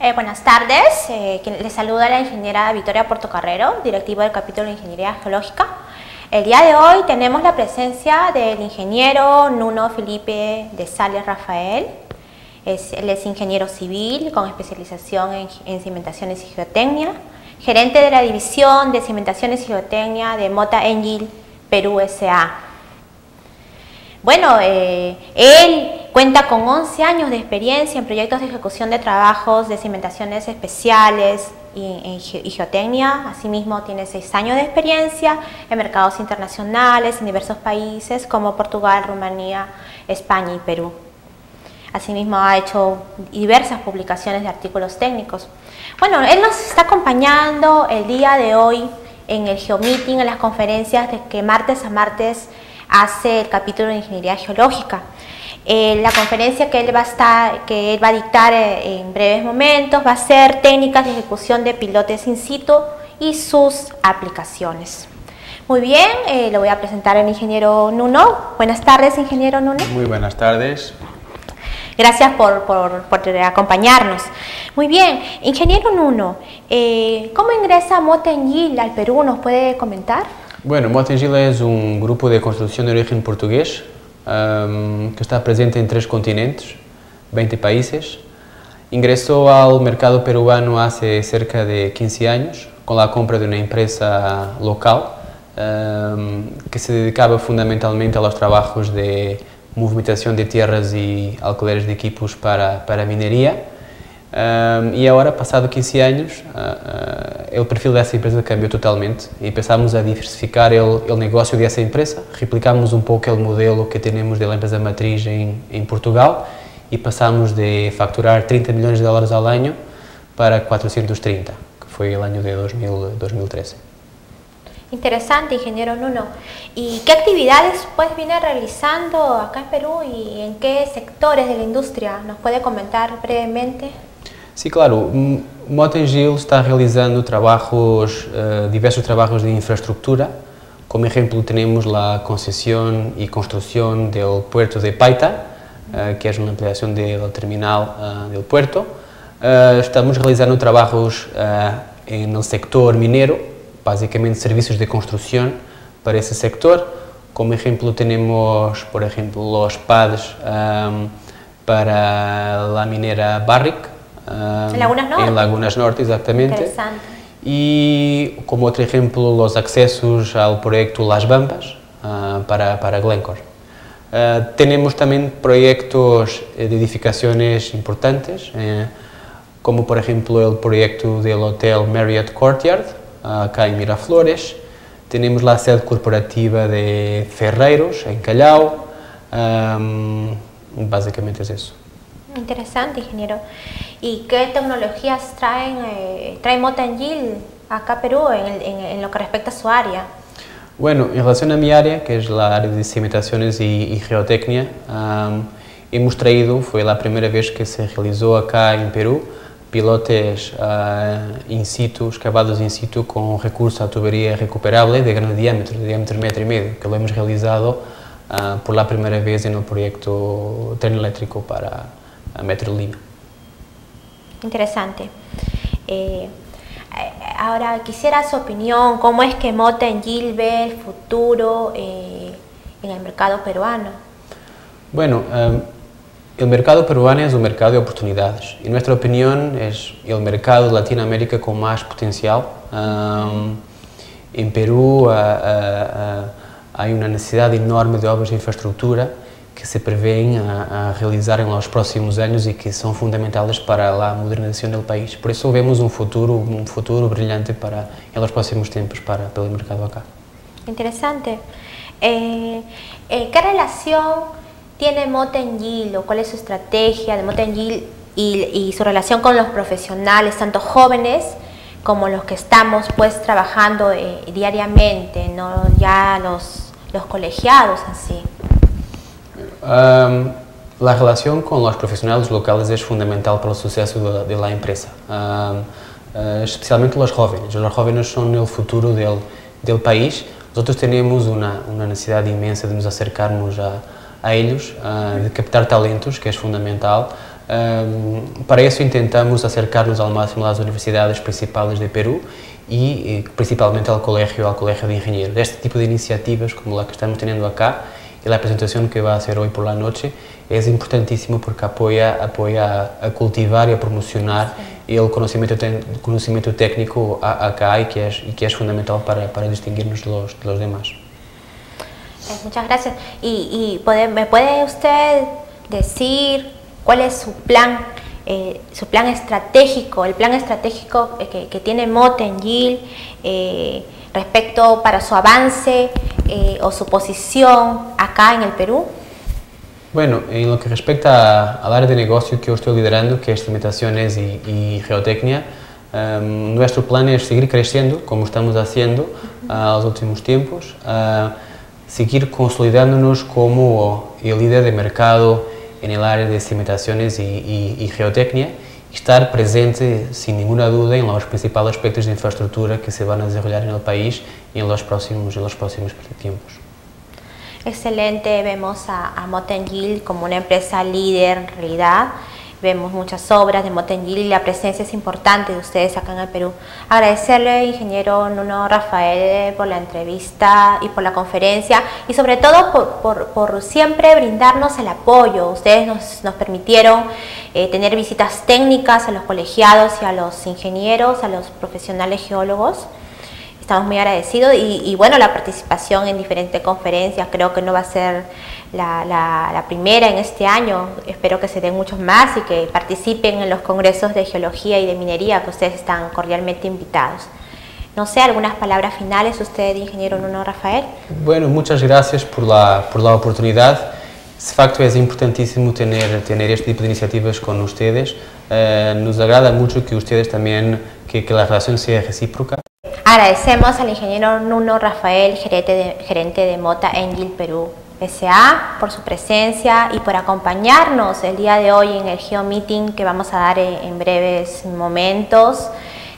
Eh, buenas tardes, eh, les saluda la ingeniera Victoria Portocarrero, directiva del capítulo de Ingeniería Geológica. El día de hoy tenemos la presencia del ingeniero Nuno Felipe de Sales Rafael. Es, él es ingeniero civil con especialización en, en, cimentaciones y geotecnia, gerente de la división de cimentaciones y geotecnia de Mota Engil Perú S.A. Bueno, eh, él Cuenta con 11 años de experiencia en proyectos de ejecución de trabajos de cimentaciones especiales y, geotecnia. Asimismo, tiene 6 años de experiencia en mercados internacionales en diversos países como Portugal, Rumanía, España y Perú. Asimismo, ha hecho diversas publicaciones de artículos técnicos. Bueno, él nos está acompañando el día de hoy en el Geomeeting, en las conferencias de que martes a martes hace el capítulo de Ingeniería Geológica. Eh, la conferencia que él, va a estar, que él va a dictar eh, en breves momentos va a ser técnicas de ejecución de pilotes in situ y sus aplicaciones. Muy bien, eh, le voy a presentar al ingeniero Nuno. Buenas tardes, ingeniero Nuno. Muy buenas tardes. Gracias por, por, por acompañarnos. Muy bien, ingeniero Nuno, ¿cómo ingresa Motengil al Perú? ¿Nos puede comentar? Bueno, Motengil es un grupo de construcción de origen portugués um, que está presente em três continentes, 20 países. Ingressou ao mercado peruano há cerca de 15 anos, com a compra de uma empresa local um, que se dedicava fundamentalmente aos trabalhos de movimentação de terras e alquileres de equipos para, para a mineria. Um, e agora, passado 15 anos, uh, uh, o perfil dessa empresa cambiou totalmente e pensámos a diversificar o negócio dessa empresa, replicamos um pouco o modelo que temos da empresa matriz em, em Portugal e passamos de facturar 30 milhões de dólares ao ano para 430, que foi o ano de 2000, 2013. Interesante, ingeniero Nuno. ¿Y qué actividades pues viene realizando acá en Perú y en qué sectores de la industria? ¿Nos puede comentar brevemente? Sim, claro. Motengil está realizando trabalhos, uh, diversos trabalhos de infraestrutura. Como exemplo, temos a concessão e construção do Puerto de Paita, uh, que é uma ampliação do terminal uh, do Puerto. Uh, estamos realizando trabalhos uh, no sector mineiro, basicamente serviços de construção para esse sector. Como exemplo, temos, por exemplo, os pads um, para a minera Barrick, en Lagunas Norte. En Lagunas Norte, exactamente. Interesante. Y como otro ejemplo, los accesos al proyecto Las Bambas uh, para, para Glencore. Uh, tenemos también proyectos de edificaciones importantes, eh, como por ejemplo el proyecto del Hotel Marriott Courtyard, uh, acá en Miraflores. Tenemos la sede corporativa de Ferreiros, en Callao. Um, básicamente es eso. Interesante, ingeniero. ¿Y qué tecnologías traen, eh, trae Motangil acá a Perú en, en, en, lo que respecta a su área? Bueno, en relación a mi área, que es la área de cimentaciones y, y geotecnia, um, hemos traído, fue la primera vez que se realizó acá en Perú, pilotes uh, in situ, escavados in situ com recurso à tuberia recuperável de grande diâmetro, de diâmetro de metro e meio, que lo hemos realizado uh, por la primera vez en el proyecto tren eléctrico para a Metro Lima. Interesante. Eh, ahora, quisiera su opinión, ¿cómo es que Mota en Gil ve el futuro eh, en el mercado peruano? Bueno, um, el mercado peruano es un mercado de oportunidades. En nuestra opinión es el mercado de Latinoamérica con más potencial. Um, en Perú uh, hay una necesidad enorme de obras de infraestructura que se prevêem a, a realizar nos próximos anos e que são fundamentais para a modernização do país. Por isso vemos um futuro, um futuro brilhante para em los próximos tempos para pelo mercado acá. Interesante. Eh, eh, ¿Qué relación tiene Motengil o cuál es su estrategia de Motengil y, y su relación con los profesionales, tanto jóvenes como los que estamos pues trabajando eh, diariamente, no ya los, los colegiados así? Um, la relación con los profesionales locales es fundamental para de, de la empresa, um, uh, especialmente los jóvenes. Los jóvenes son el futuro del, del país. Nosotros tenemos una, una, necesidad inmensa de nos acercarnos a, a ellos, uh, de captar talentos, que es fundamental. Um, para isso intentamos acercar-nos ao máximo às universidades principais de Peru e, principalmente ao colégio, ao colégio de engenheiros. Este tipo de iniciativas como a que estamos tendo acá e a apresentação que vai ser hoje por la noite é importantíssimo porque apoia, apoia a cultivar e a promocionar Sim. o conhecimento, conhecimento técnico acá e que é, e que é fundamental para, para distinguir-nos dos, dos demais. Muchas gracias. ¿Y, y puede, me puede usted decir cuál es su plan, eh, su plan estratégico, el plan estratégico que, que tiene Motengil eh, respecto para su avance eh, o su posición acá en el Perú? Bueno, en lo que respecta al área de negocio que yo estoy liderando, que es cimentaciones y, y geotecnia, um, nuestro plan es seguir creciendo, como estamos haciendo uh, a los últimos tiempos, uh, seguir consolidándonos como el líder de mercado en el área de cimentaciones y, y, y geotecnia estar presente sin ninguna duda en los principales aspectos de infraestructura que se van a desarrollar en el país y en los próximos, en los próximos tiempos. Excelente, vemos a, a Motengil como una empresa líder en realidad vemos muchas obras de Motengil y la presencia es importante de ustedes acá en el Perú. Agradecerle, ingeniero Nuno Rafael, por la entrevista y por la conferencia y sobre todo por, por, siempre brindarnos el apoyo. Ustedes nos, nos permitieron eh, tener visitas técnicas a los colegiados y a los ingenieros, a los profesionales geólogos estamos muy agradecidos y, y, bueno, la participación en diferentes conferencias creo que no va a ser la, la, la, primera en este año, espero que se den muchos más y que participen en los congresos de geología y de minería que ustedes están cordialmente invitados. No sé, algunas palabras finales, usted, ingeniero Nuno Rafael. Bueno, muchas gracias por la, por la oportunidad. De facto es importantísimo tener, tener este tipo de iniciativas con ustedes. Eh, nos agrada mucho que ustedes también, que, que la relación sea recíproca. Agradecemos al ingeniero Nuno Rafael, gerente de, gerente de Mota Engil Perú SA, por su presencia y por acompañarnos el día de hoy en el Geomeeting que vamos a dar en breves momentos.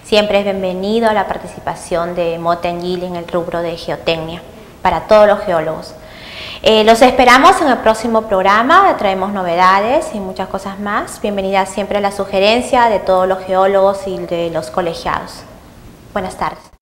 Siempre es bienvenido a la participación de Mota Engil en el rubro de geotecnia para todos los geólogos. Eh, los esperamos en el próximo programa, traemos novedades y muchas cosas más. Bienvenida siempre a la sugerencia de todos los geólogos y de los colegiados. Buenas tardes.